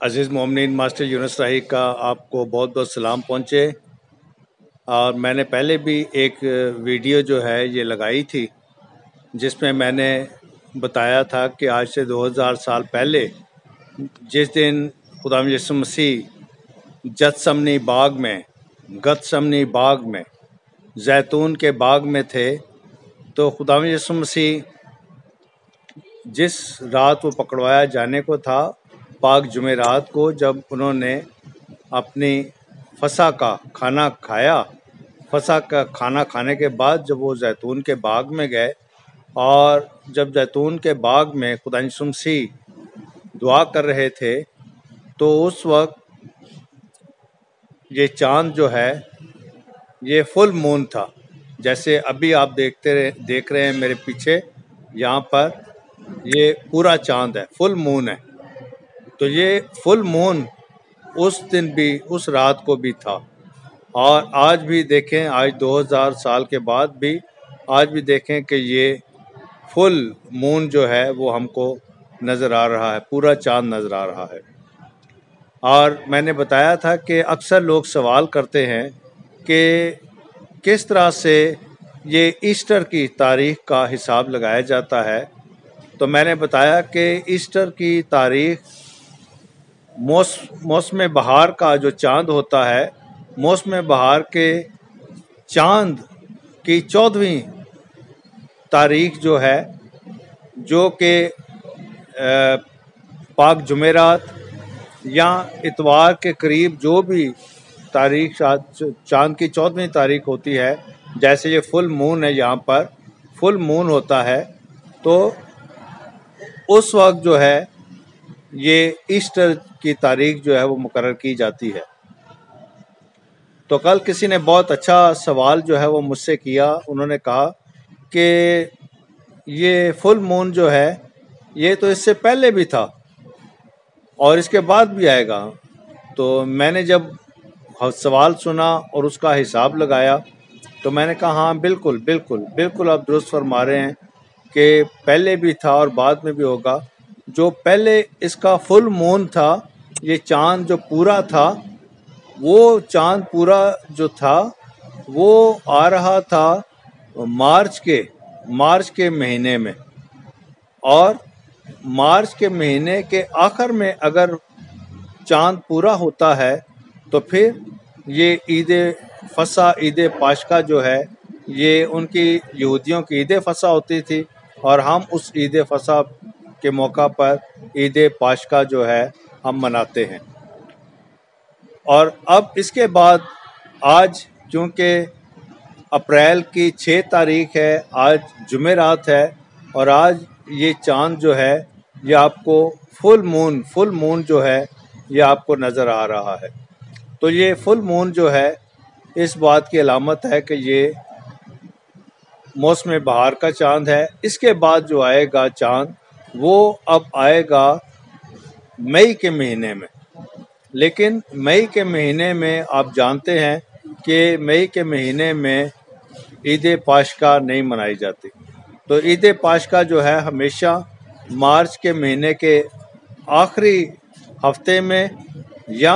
अज़ीज़ मोमिन मास्टर यूनस राही का आपको बहुत बहुत सलाम पहुँचे। और मैंने पहले भी एक वीडियो जो है ये लगाई थी, जिसमें मैंने बताया था कि आज से 2000 साल पहले, जिस दिन खुदा यसु मसीह जतसमनी बाग में, गतसमनी बाग में, जैतून के बाग में थे तो खुदा यसु मसीह जिस रात वो पकड़वाया जाने को था पाक जुमेरात को जब उन्होंने अपनी फसा का खाना खाया, फसा का खाना खाने के बाद जब वो जैतून के बाग में गए और जब जैतून के बाग में खुदा सुमसी दुआ कर रहे थे तो उस वक्त ये चाँद जो है, ये फुल मून था। जैसे अभी आप देखते रहे, देख रहे हैं मेरे पीछे, यहाँ पर ये पूरा चाँद है, फुल मून है। तो ये फुल मून उस दिन भी, उस रात को भी था। और आज भी देखें, आज 2000 साल के बाद भी, आज भी देखें कि ये फुल मून जो है, वो हमको नज़र आ रहा है, पूरा चाँद नज़र आ रहा है। और मैंने बताया था कि अक्सर लोग सवाल करते हैं कि किस तरह से ये ईस्टर की तारीख का हिसाब लगाया जाता है। तो मैंने बताया कि ईस्टर की तारीख मौस मौसम बहार का जो चाँद होता है मौसम बहार के चाँद की चौदहवीं तारीख जो है, जो कि पाक जुमेरात या इतवार के करीब जो भी तारीख चाँद की चौदहवीं तारीख होती है, जैसे ये फुल मून है यहाँ पर फुल मून होता है तो उस वक्त जो है ये ईस्टर की तारीख जो है वो मुकर की जाती है। तो कल किसी ने बहुत अच्छा सवाल जो है वो मुझसे किया। उन्होंने कहा कि ये फुल मून जो है, ये तो इससे पहले भी था और इसके बाद भी आएगा। तो मैंने जब सवाल सुना और उसका हिसाब लगाया तो मैंने कहा हाँ बिल्कुल बिल्कुल बिल्कुल आप दुरुस्त फरमा रहे हैं कि पहले भी था और बाद में भी होगा। जो पहले इसका फुल मून था, ये चाँद जो पूरा था, वो चाँद पूरा जो था, वो आ रहा था मार्च के मार्च के महीने में। और मार्च के महीने के आखिर में अगर चाँद पूरा होता है तो फिर ये ईद फसा, ईद पाशका जो है, ये उनकी यहूदियों की ईद फसा होती थी, और हम उस ईद फसा के मौका पर ईद पाशका जो है हम मनाते हैं। और अब इसके बाद आज चूँकि अप्रैल की छः तारीख है, आज जुमेरात है और आज ये चाँद जो है, ये आपको फुल मून फुल मून जो है, ये आपको नज़र आ रहा है। तो ये फुल मून जो है, इस बात की अलामत है कि ये मौसम बहार का चाँद है। इसके बाद जो आएगा चाँद वो अब आएगा मई के महीने में। लेकिन मई के महीने में आप जानते हैं कि मई के महीने में ईद पाशका नहीं मनाई जाती। तो ईद पाशका जो है हमेशा मार्च के महीने के आखिरी हफ़्ते में या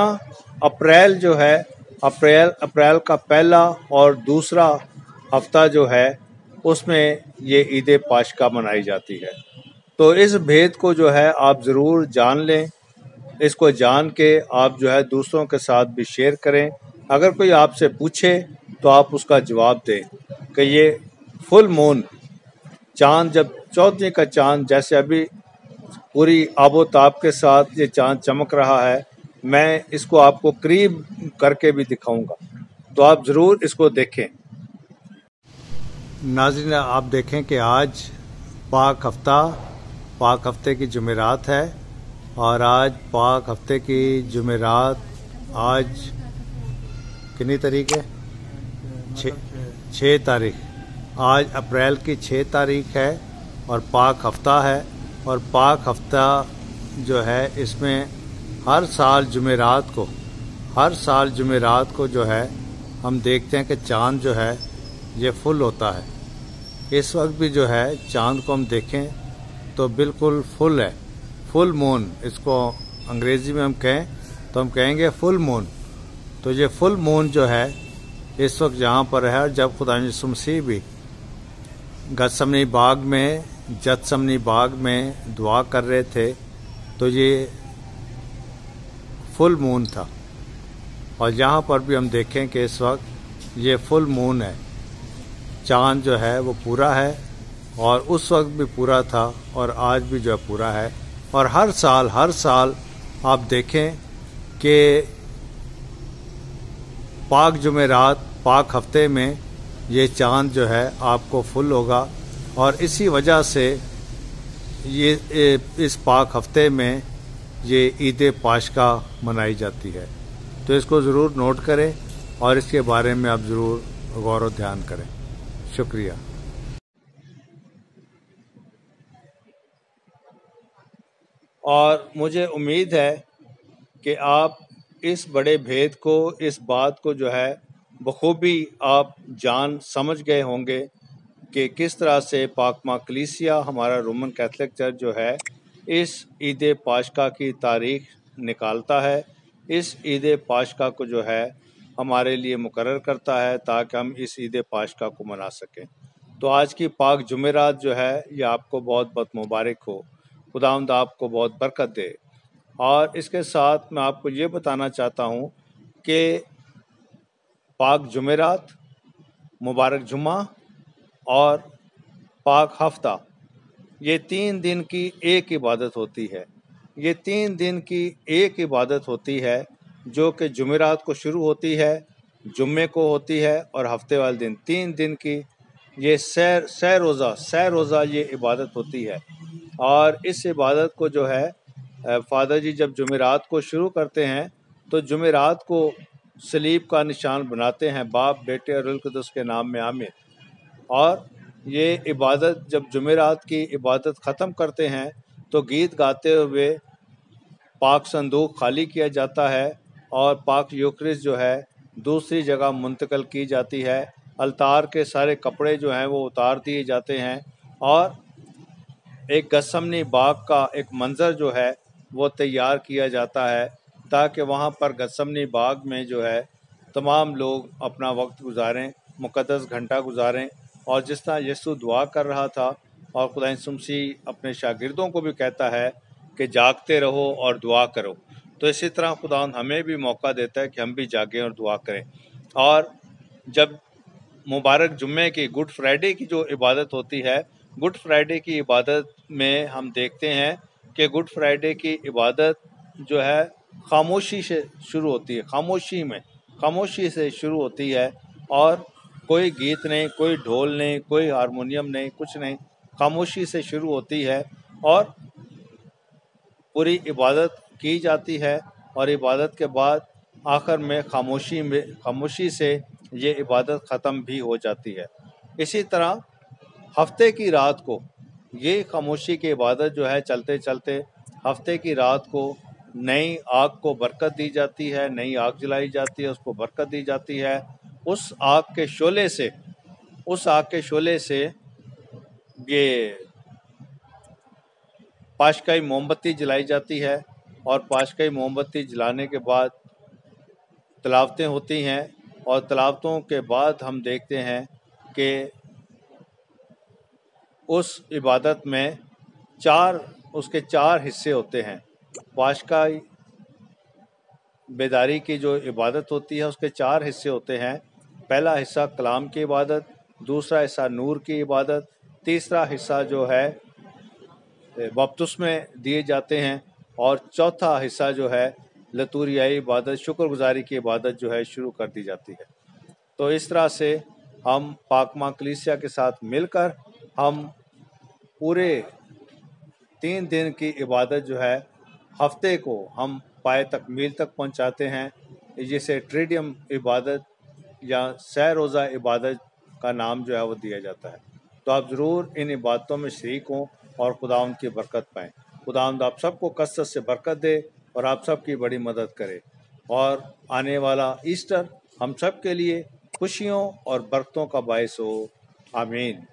अप्रैल जो है, अप्रैल अप्रैल का पहला और दूसरा हफ़्ता जो है, उसमें ये ईद पाशका मनाई जाती है। तो इस भेद को जो है आप ज़रूर जान लें। इसको जान के आप जो है दूसरों के साथ भी शेयर करें। अगर कोई आपसे पूछे तो आप उसका जवाब दें कि ये फुल मून चाँद जब चौदहवीं का चाँद जैसे अभी पूरी आबोताब के साथ ये चाँद चमक रहा है, मैं इसको आपको करीब करके भी दिखाऊँगा। तो आप ज़रूर इसको देखें। नाजिन आप देखें कि आज पाक हफ़्ता पाक हफ़्ते की जुमेरात है और आज पाक हफ़्ते की जुमेरात आज कितनी तारीख है? छः तारीख। आज अप्रैल की छः तारीख है और पाक हफ़्ता है और पाक हफ़्ता जो है इसमें हर साल जुमेरात को, हर साल जुमेरात को जो है हम देखते हैं कि चाँद जो है ये फुल होता है। इस वक्त भी जो है चाँद को हम देखें तो बिल्कुल फुल है। फुल मून इसको अंग्रेज़ी में हम कहें तो हम कहेंगे फुल मून तो ये फुल मून जो है, इस वक्त जहाँ पर है और जब खुदा मसीह भी गतसमनी बाग में, जतसमनी बाग में दुआ कर रहे थे तो ये फुल मून था। और यहाँ पर भी हम देखें कि इस वक्त ये फुल मून है। चाँद जो है, वो पूरा है। और उस वक्त भी पूरा था और आज भी जो पूरा है। और हर साल हर साल आप देखें कि पाक जुमेरात, पाक हफ़्ते में ये चाँद जो है आपको फुल होगा। और इसी वजह से ये इस पाक हफ़्ते में ये ईद पाशका मनाई जाती है। तो इसको ज़रूर नोट करें और इसके बारे में आप ज़रूर गौर ध्यान करें। शुक्रिया। और मुझे उम्मीद है कि आप इस बड़े भेद को, इस बात को जो है, बखूबी आप जान समझ गए होंगे कि किस तरह से पाकमा कलीसिया, हमारा रोमन कैथलिक चर्च जो है, इस ईद पाशका की तारीख निकालता है। इस ईद पाशका को जो है, हमारे लिए मुकर करता है ताकि हम इस ईद पाशका को मना सकें। तो आज की पाक जुमेरात जो है, ये आपको बहुत बहुत मुबारक हो। खुदावंद आपको बहुत बरकत दे। और इसके साथ मैं आपको ये बताना चाहता हूँ कि पाक जुमेरात, मुबारक जुम्मा और पाक हफ़्ता, ये तीन दिन की एक इबादत होती है। ये तीन दिन की एक इबादत होती है जो कि जुमेरात को शुरू होती है, जुम्मे को होती है और हफ़्ते वाले दिन। तीन दिन की ये सैर सै रोज़ा सै रोज़ा ये इबादत होती है। और इस इबादत को जो है फादर जी जब जुमेरात को शुरू करते हैं तो जुमेरात को सलीब का निशान बनाते हैं, बाप, बेटे और रुलकदस के नाम में आमिर और ये इबादत, जब जुमेरात की इबादत ख़त्म करते हैं तो गीत गाते हुए पाक संदूक खाली किया जाता है और पाक यूक्रिस जो है, दूसरी जगह मुंतकल की जाती है। अलतार के सारे कपड़े जो हैं, वो उतार दिए जाते हैं और एक गसमनी बाग का एक मंज़र जो है, वो तैयार किया जाता है, ताकि वहाँ पर गसमनी बाग में जो है, तमाम लोग अपना वक्त गुजारें मुकदस घंटा गुजारें, और जिस तरह यसु दुआ कर रहा था, और खुदा सुमसी अपने शागिर्दों को भी कहता है कि जागते रहो और दुआ करो। तो इसी तरह खुदा हमें भी मौका देता है कि हम भी जागें और दुआ करें। और जब मुबारक जुम्मे की, गुड फ्राइडे की जो इबादत होती है गुड फ्राइडे की इबादत में हम देखते हैं कि गुड फ्राइडे की इबादत जो है खामोशी से शुरू होती है, खामोशी में, खामोशी से शुरू होती है और कोई गीत नहीं, कोई ढोल नहीं, कोई हारमोनियम नहीं, कुछ नहीं, खामोशी से शुरू होती है और पूरी इबादत की जाती है और इबादत के बाद आखिर में खामोशी में, खामोशी से ये इबादत ख़त्म भी हो जाती है। इसी तरह हफ़्ते की रात को, ये खामोशी की इबादत जो है चलते चलते हफ़्ते की रात को नई आग को बरकत दी जाती है, नई आग जलाई जाती है, उसको बरकत दी जाती है। उस आग के शोले से, उस आग के शोले से ये पाशकाई मोमबत्ती जलाई जाती है और पाशकाई मोमबत्ती जलाने के बाद तलावतें होती हैं और तलावतों के बाद हम देखते हैं कि उस इबादत में चार, उसके चार हिस्से होते हैं। पाशका बेदारी की जो इबादत होती है, उसके चार हिस्से होते हैं। पहला हिस्सा कलाम की इबादत, दूसरा हिस्सा नूर की इबादत, तीसरा हिस्सा जो है बपतुस में दिए जाते हैं और चौथा हिस्सा जो है, लतूरियाई इबादत, शुक्रगुजारी की इबादत जो है, शुरू कर दी जाती है। तो इस तरह से हम पाकमा कलीसिया के साथ मिलकर हम पूरे तीन दिन की इबादत जो है, हफ़्ते को हम पाए तक, मील तक पहुंचाते हैं। जिसे ट्रेडियम इबादत या सह रोज़ा इबादत का नाम जो है वो दिया जाता है। तो आप ज़रूर इन इबादतों में शरीक हों और खुदा की बरकत पाएँ। खुदा आप सबको कसरत से बरकत दे और आप सब की बड़ी मदद करे। और आने वाला ईस्टर हम सब के लिए खुशियों और बरकतों का बायस हो। आमीन।